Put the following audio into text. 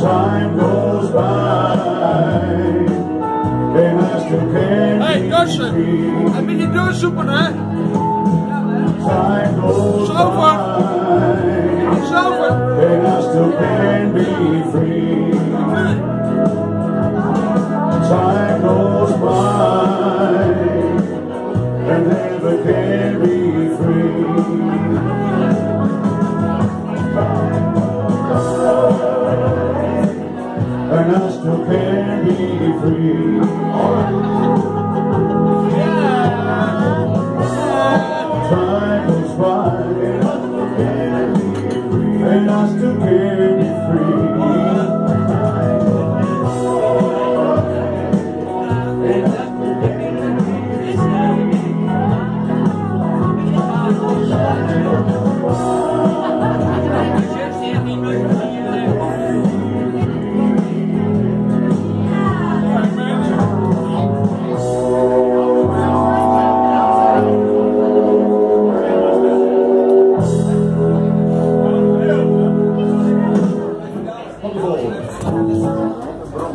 Time goes by, and I still can't Hey, be Dussen, free. een beetje doorzoeken, hè? Time goes Slower. by, eh? It's over. and I still can't be free. Time who can be free. Yeah. Time goes by, and I still can be free. すごいですよね。